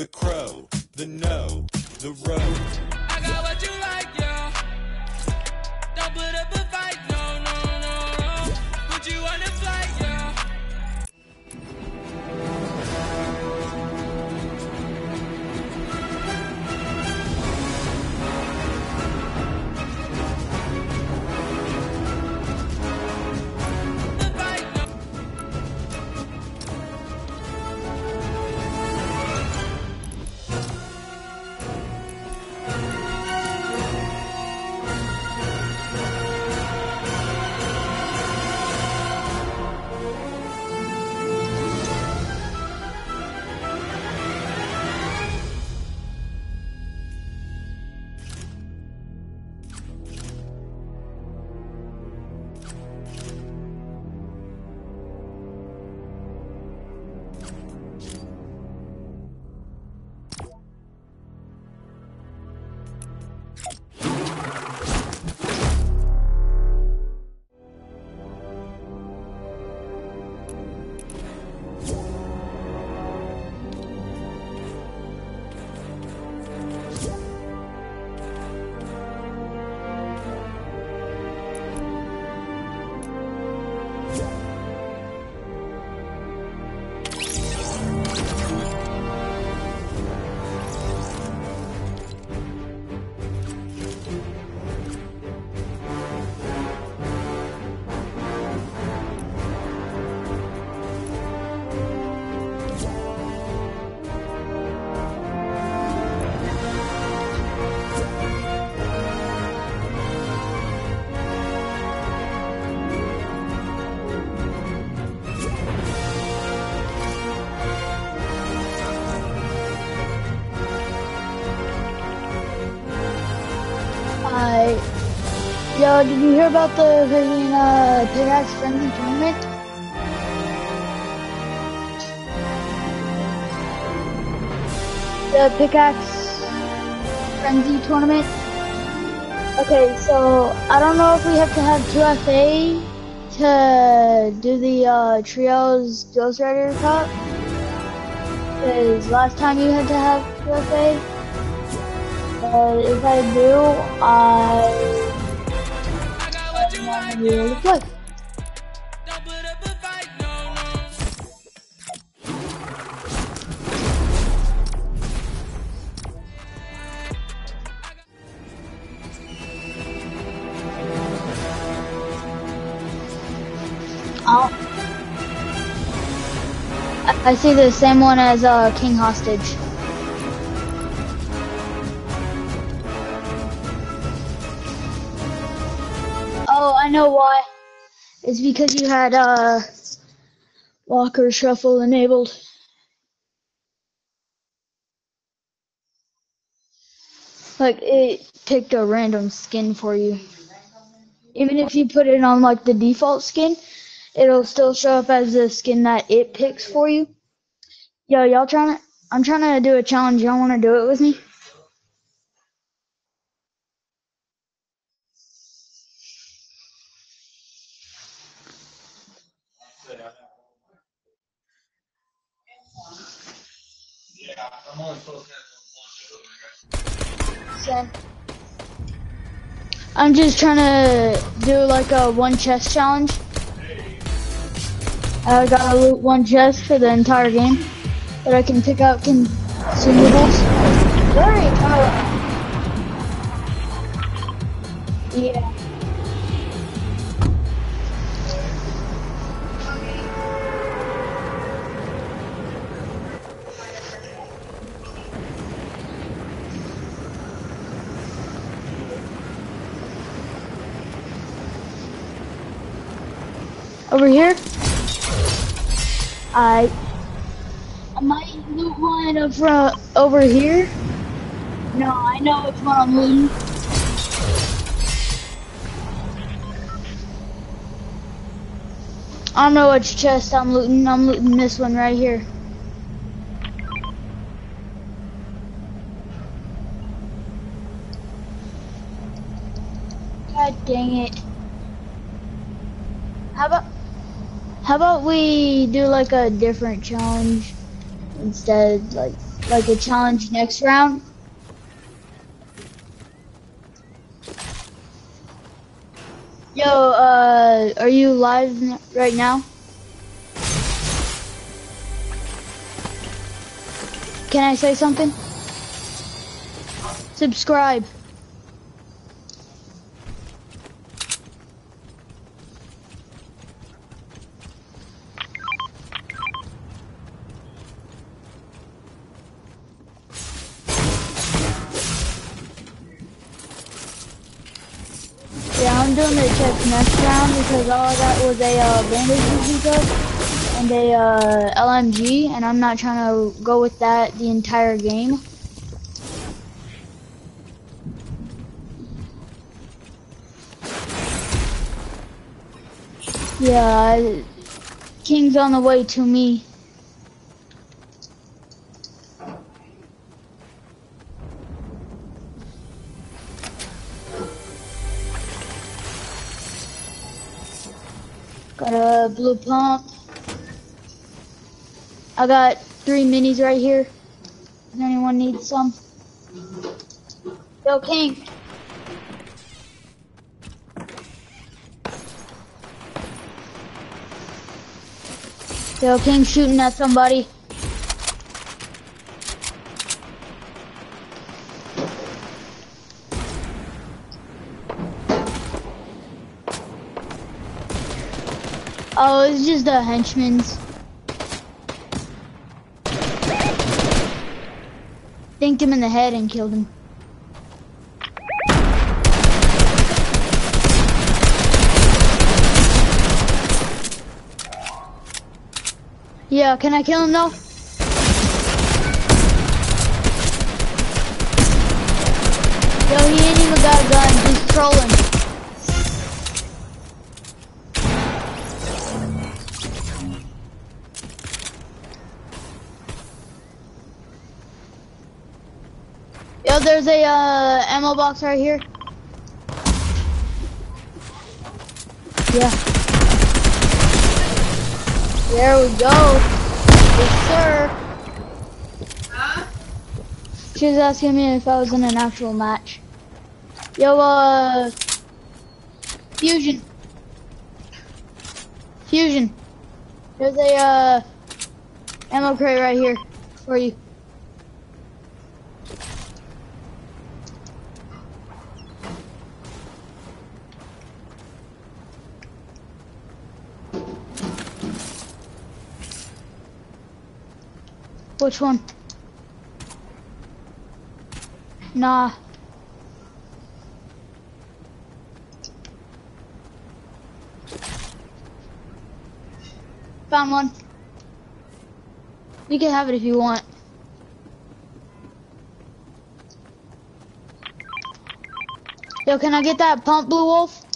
the crow, the no, the road. Yo, did you hear about the freaking uh, pickaxe friendly tournament? The pickaxe frenzy tournament. Okay, so I don't know if we have to have 2FA to do the uh, trios Ghost Rider Cup. Because last time you had to have 2FA. But if I do, I no. Oh. I see the same one as uh, King Hostage. Know why. It's because you had uh, Walker Shuffle enabled. Like it picked a random skin for you. Even if you put it on like the default skin, it'll still show up as the skin that it picks for you. Yo, y'all trying to? I'm trying to do a challenge. Y'all want to do it with me? I'm just trying to do like a one chest challenge. I gotta loot one chest for the entire game, but I can pick up consumables. Very Yeah. Over here. I I might loot one of uh, over here. No, I know which one I'm looting. I don't know which chest I'm looting. I'm looting this one right here. God dang it. How about how about we do like a different challenge instead like like a challenge next round. Yo, uh, are you live right now? Can I say something? Subscribe. Yeah, I'm doing the check next round because all I got was a uh, bandage because and a uh, LMG, and I'm not trying to go with that the entire game. Yeah, King's on the way to me. Got a blue pump. I got three minis right here. If anyone need some. Yo, King. Yo, King shooting at somebody. Oh, it's just the henchmen's. Dinked him in the head and killed him. Yeah, can I kill him though? Yo, he ain't even got a gun, he's trolling. There's a uh, ammo box right here. Yeah. There we go. Yes, sir. She was asking me if I was in an actual match. Yo, uh, Fusion. Fusion. There's a, uh, ammo crate right here for you. Which one? Nah. Found one. You can have it if you want. Yo, can I get that pump, Blue Wolf?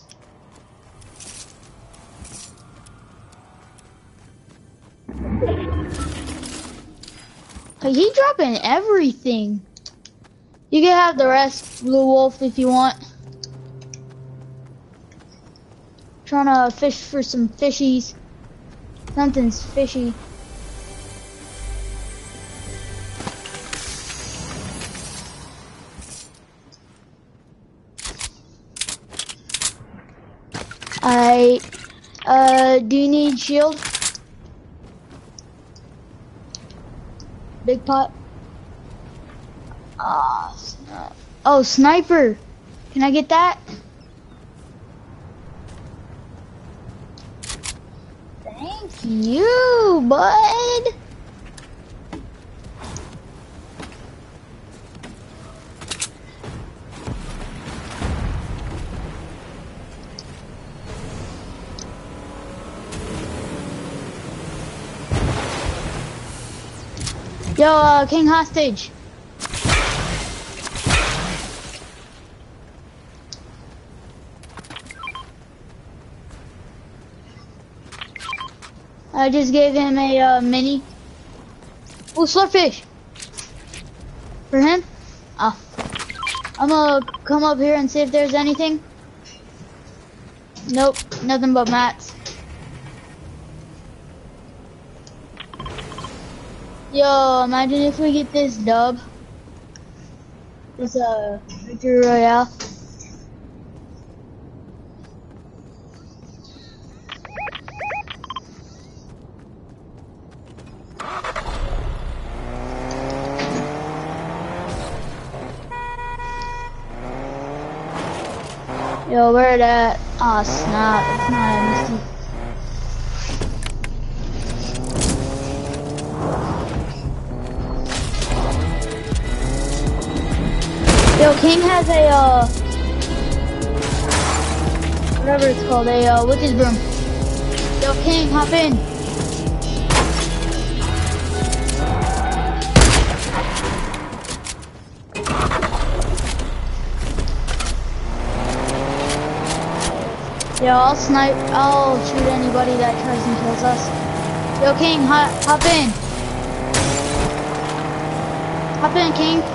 Like, he dropping everything. You can have the rest, Blue Wolf, if you want. Trying to fish for some fishies. Something's fishy. I, uh, do you need shield? Big pot. Ah, sni- oh, sniper. Can I get that? Thank you, bud. Yo, uh, King Hostage. I just gave him a uh, mini. Oh, slurpfish. For him? Ah. I'm gonna come up here and see if there's anything. Nope, nothing but mats. Yo, imagine if we get this dub. This uh victory royale. Yo, where that? Aw, oh, snap. It's not Yo, King has a, uh, whatever it's called, a, uh, witch's broom. Yo, King, hop in. Yo, I'll snipe, I'll shoot anybody that tries and kills us. Yo, King, hop, hop in. Hop in, King.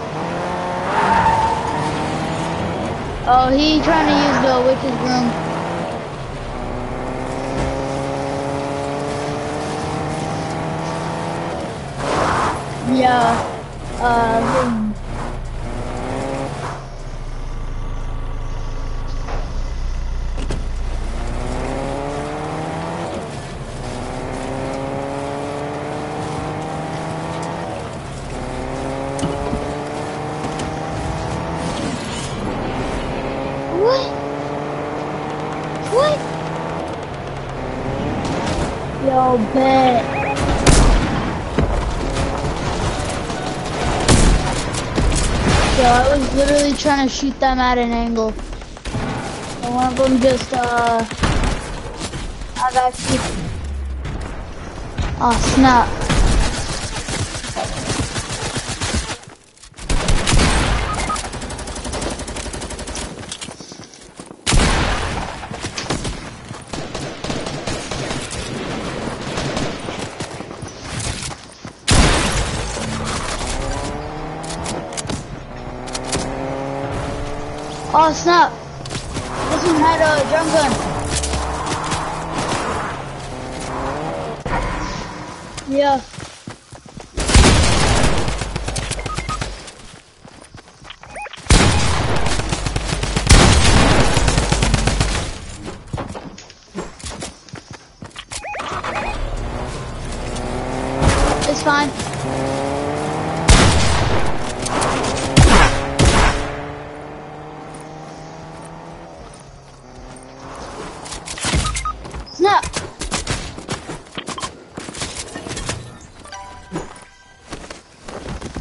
Oh, he trying to use the witch's broom. Yeah. Uh, bet. Yo, I was literally trying to shoot them at an angle. And one of them just, uh... I. Oh, snap. Oh snap! This one had a drum gun. Yeah.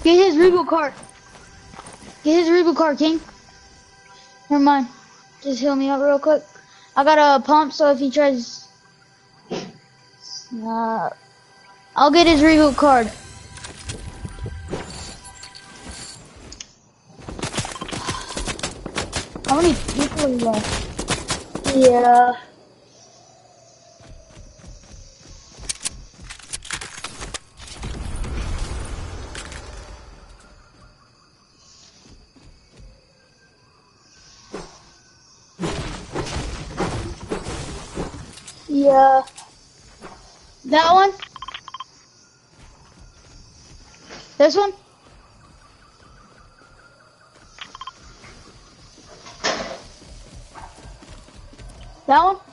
Get his reboot card. Get his reboot card, King. Never mind. Just heal me up real quick. I got a pump, so if he tries... Uh, I'll get his reboot card. How many people are left? Yeah. Yeah. That one? This one? That one?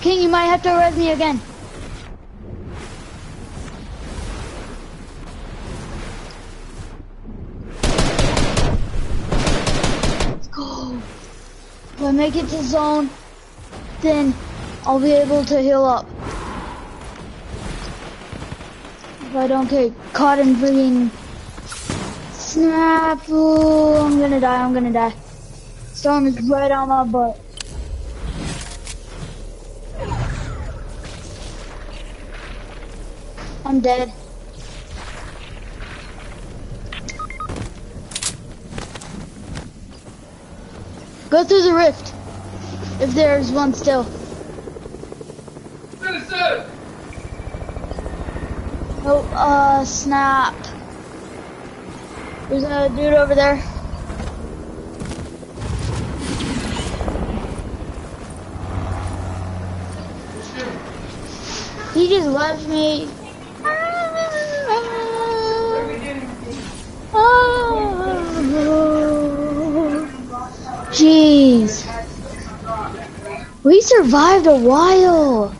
King, you might have to res me again. Let's go. If I make it to zone, then I'll be able to heal up. If I don't get caught in freaking snap, I'm gonna die, I'm gonna die. Storm is right on my butt. I'm dead. Go through the rift. If there's one still. Oh, uh, snap. There's a dude over there. He just left me. Oh, jeez. We survived a while.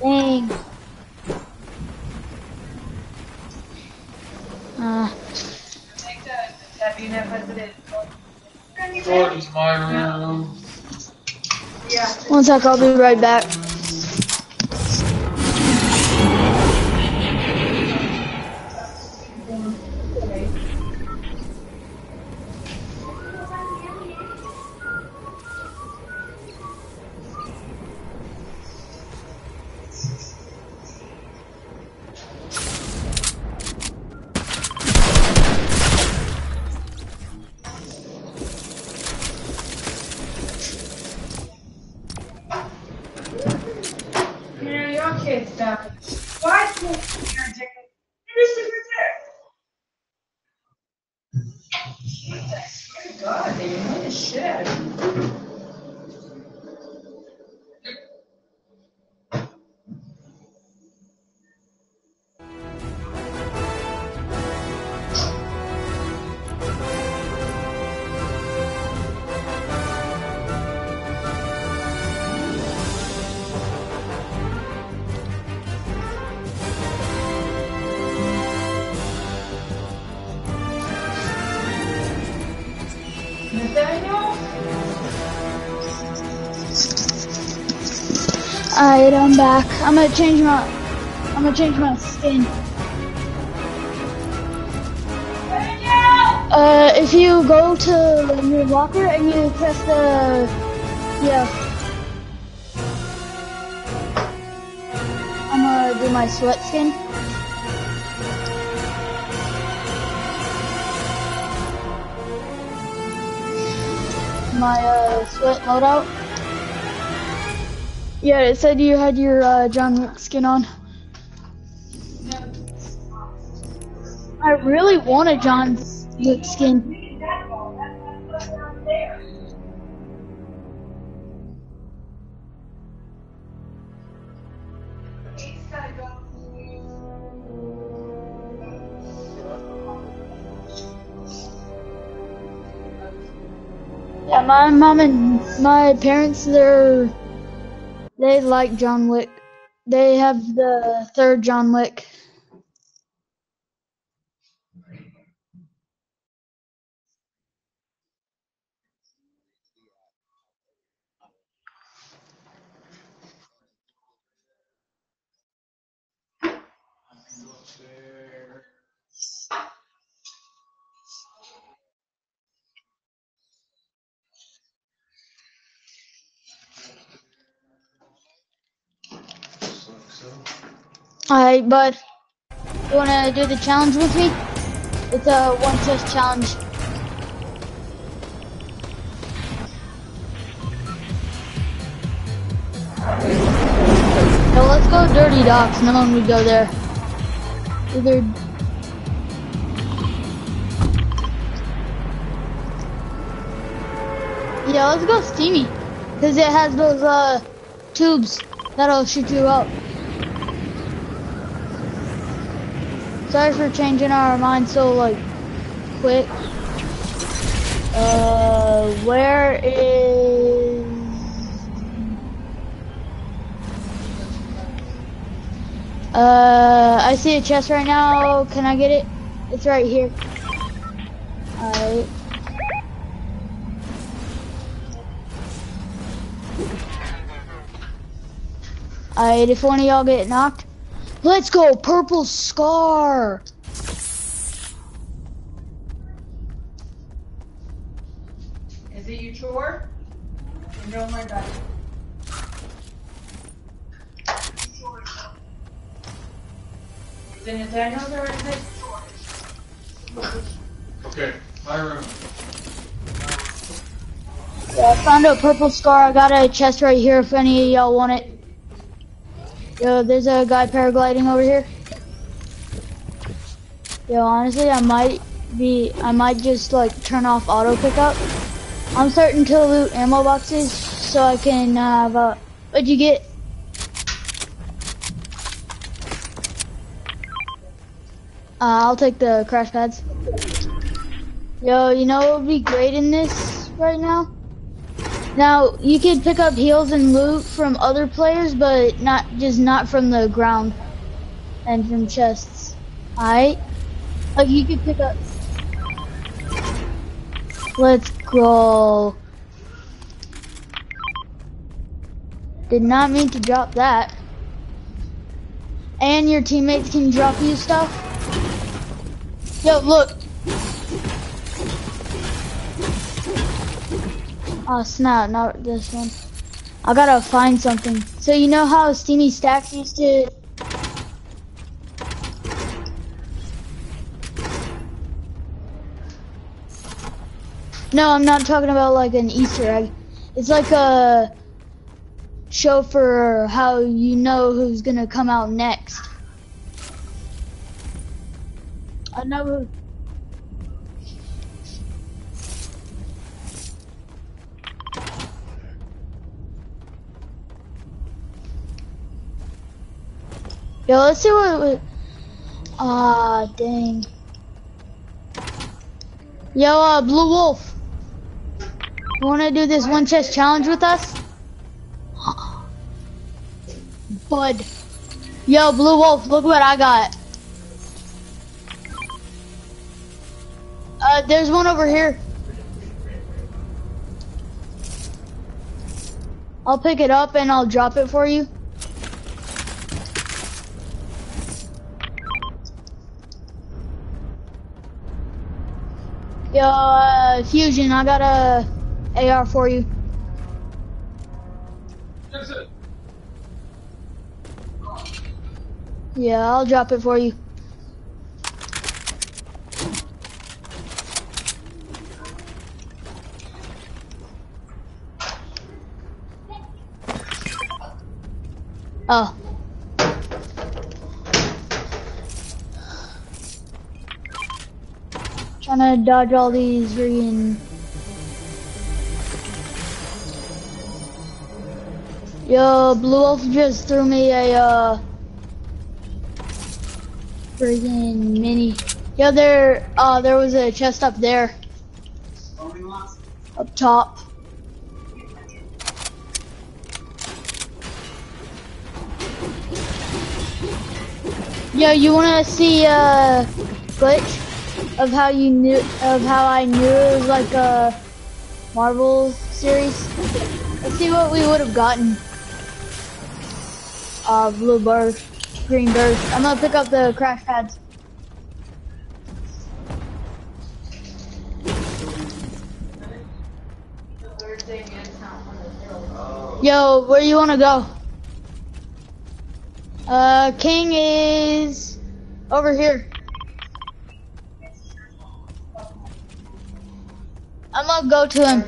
Dang. Uh, Jordan's my room. one sec, I'll be right back. I'm back. I'm gonna change my, I'm gonna change my skin. Uh, if you go to your locker and you press the, yeah. I'm gonna do my sweat skin. My, uh, sweat loadout. Yeah, it said you had your, uh, John Wick skin on. I really want a John Wick skin. Yeah, my mom and my parents, they're they like John Wick. They have the third John Wick. Alright, bud. You wanna do the challenge with me? It's a one test challenge. So let's go Dirty Docks, and then we go there. Either Yeah, let's go Steamy. Cause it has those uh tubes that'll shoot you up. Sorry for changing our minds so like quick. Uh, where is? Uh, I see a chest right now. Can I get it? It's right here. Alright. Alright, if one of y'all get knocked, let's go, purple scar. Is it your chore? No, my God. Is it Nathaniel's or is it? Okay, my room. Yeah, I found a purple scar. I got a chest right here if any of y'all want it. Yo, there's a guy paragliding over here. Yo, honestly, I might be, I might just like turn off auto pickup. I'm starting to loot ammo boxes so I can have, uh, what'd you get? Uh, I'll take the crash pads. Yo, you know what would be great in this right now? Now, you could pick up heals and loot from other players, but not just not from the ground and from chests. Alright? Like, you could pick up... Let's go. Did not mean to drop that. And your teammates can drop you stuff. Yo, look. Oh snap, not this one. I gotta find something. So you know how Steamy Stacks used to... No, I'm not talking about like an Easter egg. It's like a show for how you know who's gonna come out next. I know who... Yo, let's see what. what ah, dang. Yo, uh, Blue Wolf. You wanna do this one chest challenge with us? Bud. Yo, Blue Wolf, look what I got. Uh, there's one over here. I'll pick it up and I'll drop it for you. Yo, uh, Fusion, I got a AR for you. Yeah, I'll drop it for you. Oh. Trying to dodge all these freaking. Yo, Blue Wolf just threw me a, uh. Friggin' mini. Yo, there, uh, there was a chest up there. Up top. Yo, you wanna see a glitch of how you knew of how I knew it was like a Marvel series? Let's see what we would have gotten. Uh, blue burst, green burst. I'm gonna pick up the crash pads. Yo, where you wanna go? Uh, King is over here. I'm gonna go to him.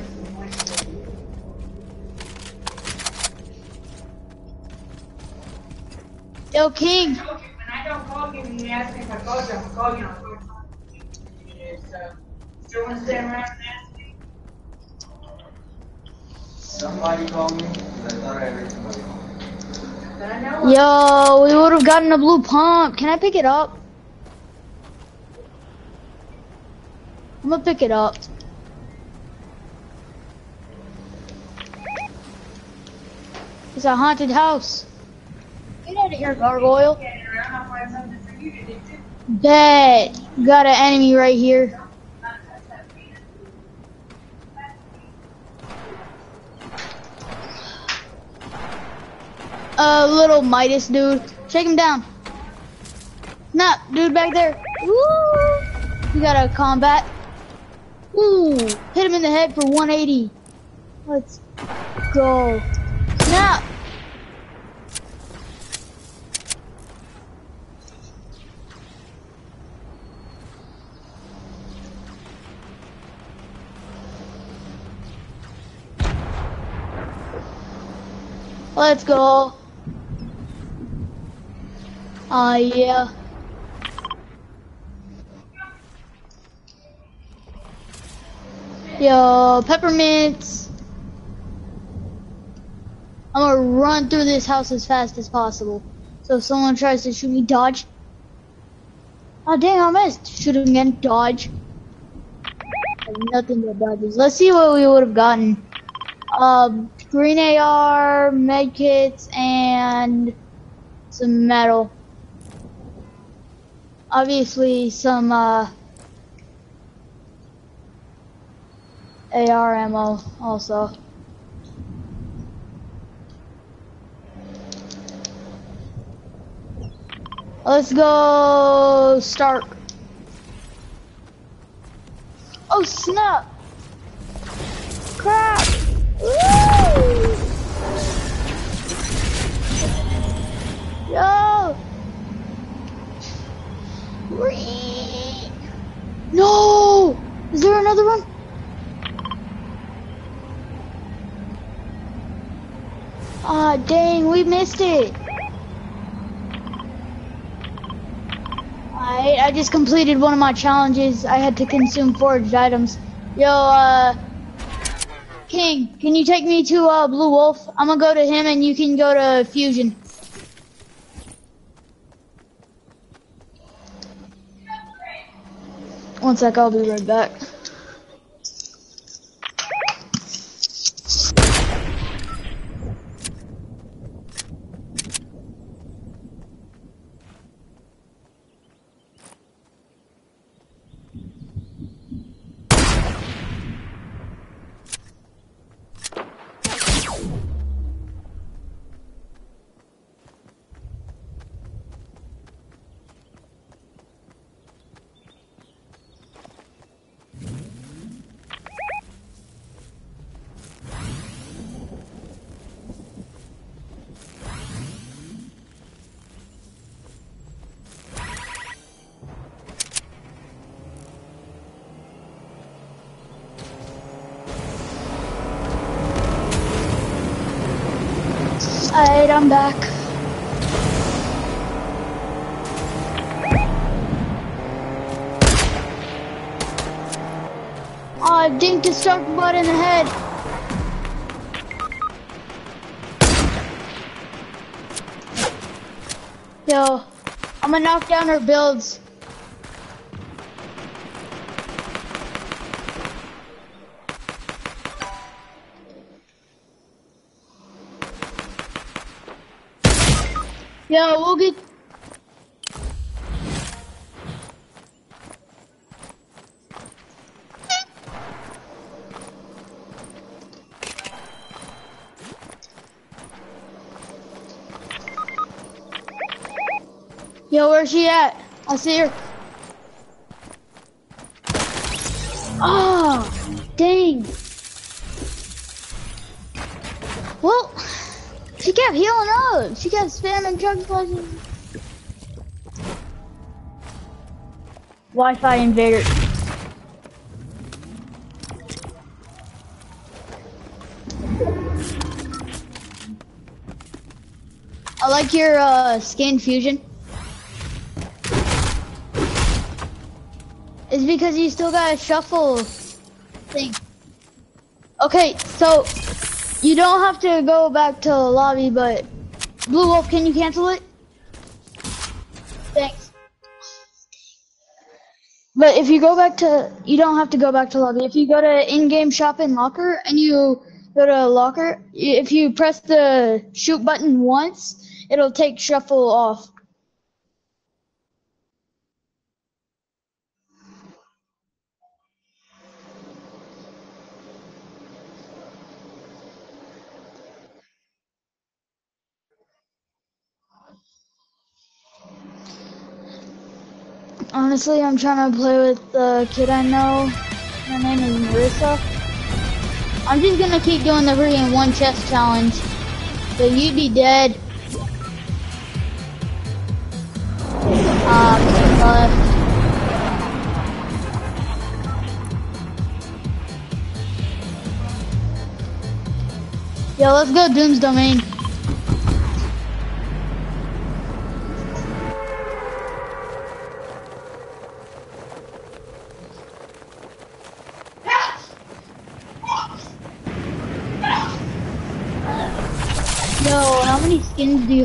Yo, King. Yo, we would have gotten a blue pump. Can I pick it up? I'm gonna pick it up. It's a haunted house. Get out of here, gargoyle. Getting around, I'll find something for you to do too. Bet. Got an enemy right here. A little Midas dude. Shake him down. Snap, dude back there. Woo! You got a combat. Ooh, hit him in the head for 180. Let's go up! Let's go. Ah uh, yeah. Yo, peppermints. I'm gonna run through this house as fast as possible. So if someone tries to shoot me, dodge. Oh dang, I missed. Shoot him again, dodge. Nothing but dodges. Let's see what we would have gotten. Um, green AR, medkits, and some metal. Obviously, some uh, AR ammo also. Let's go Stark. Oh snap! Crap! Woo! Yo! No! Is there another one? Ah, dang, we missed it. I I just completed one of my challenges. I had to consume foraged items. Yo, uh, King, can you take me to uh, Blue Wolf? I'm gonna go to him, and you can go to Fusion. One sec, I'll be right back. In the head. Yo, I'm gonna knock down her builds. Yo, we'll get. Yo, where's she at? I see her. Oh, dang. Well, she kept healing up. She kept spamming chug splashes. Wi-Fi invader. I like your uh, skin fusion. Because you still got a shuffle thing. Okay, so you don't have to go back to the lobby, but Blue Wolf, can you cancel it? Thanks. But if you go back to, you don't have to go back to lobby. If you go to in-game shop and locker and you go to locker, if you press the shoot button once, it'll take shuffle off. Honestly, I'm trying to play with the kid I know. Her name is Marissa. I'm just gonna keep doing the in one chest challenge. So you'd be dead. Um, let's go Doom's Domain.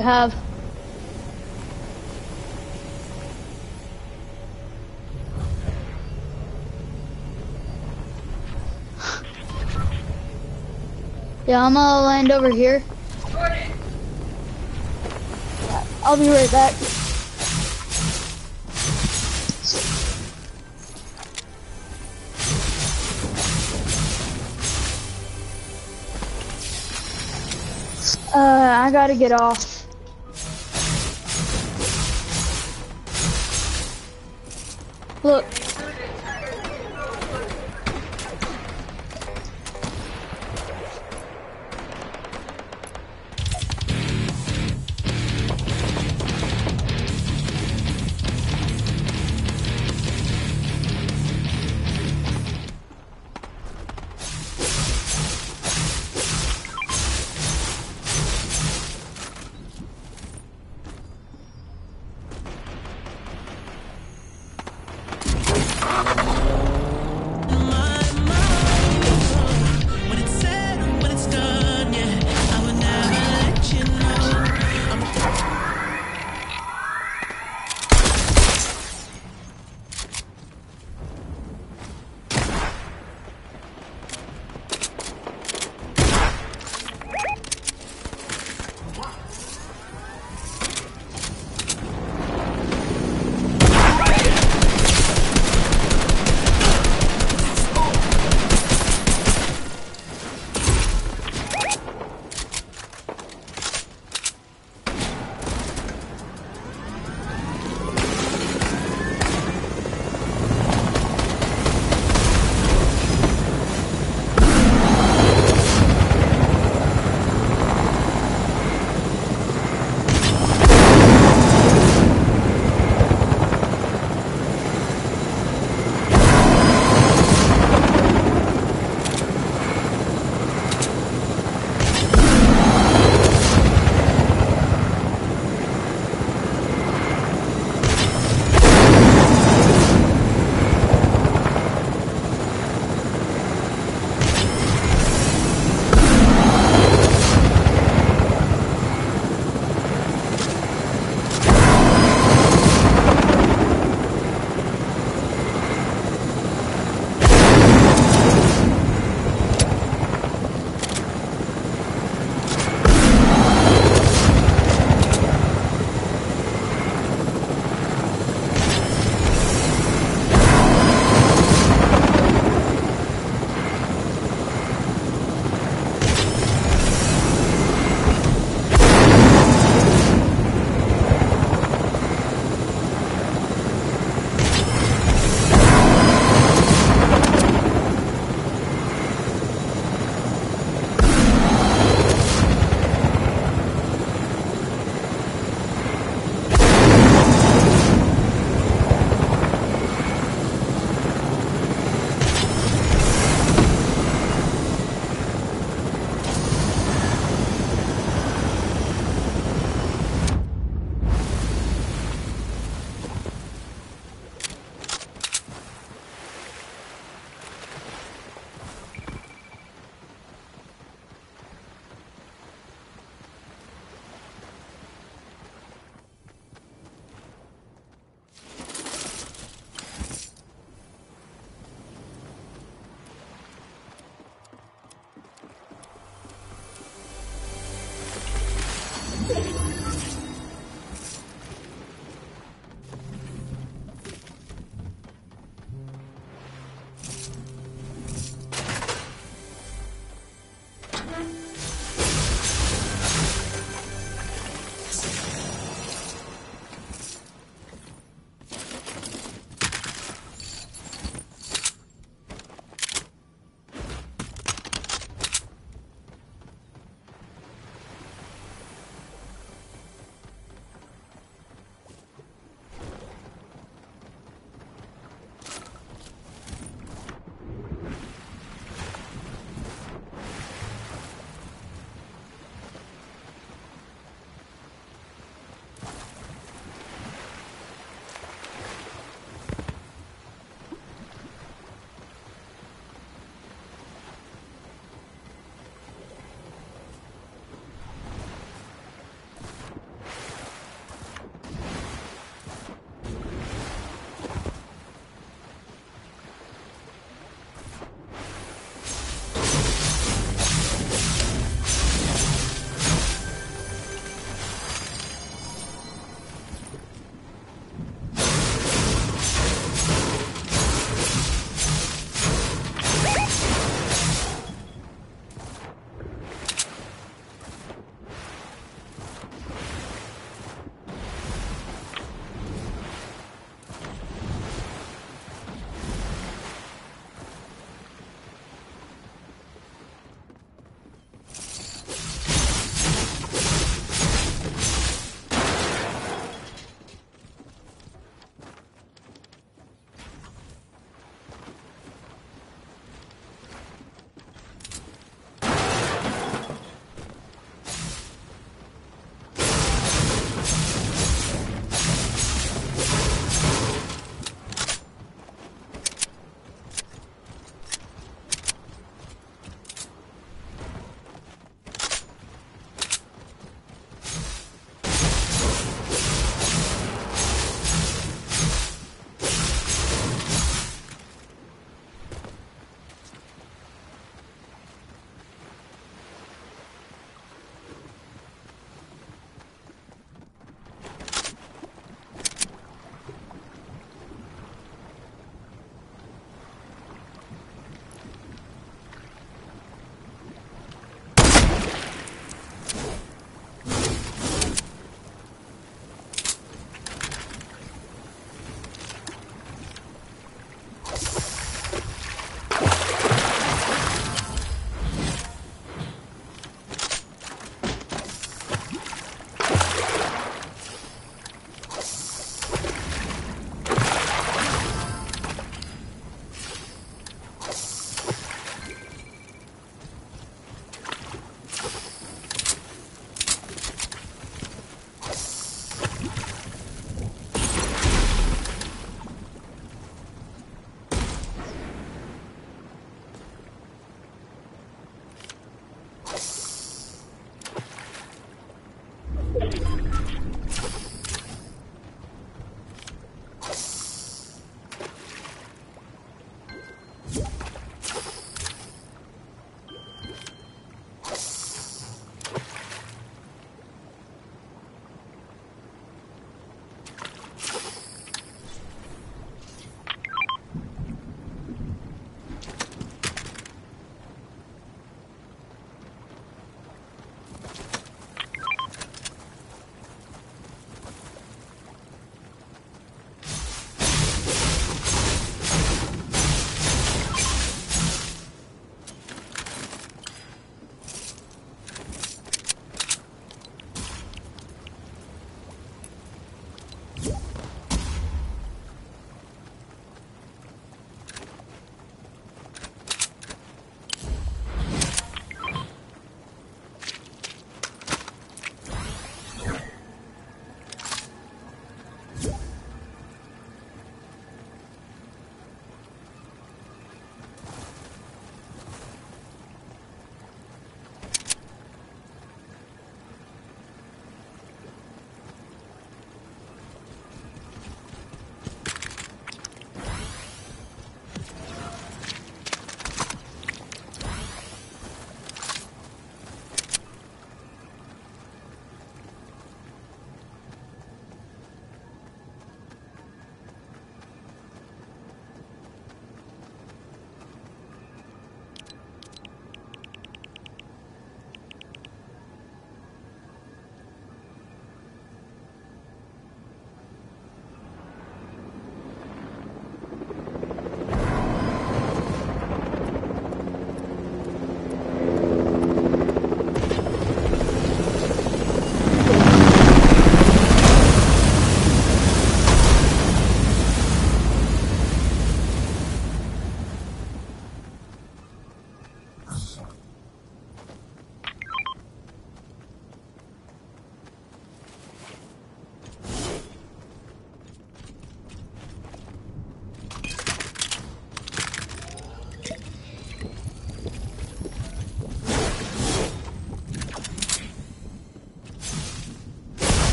You have? Yeah, I'm gonna land over here. I'll be right back. Uh, I gotta get off.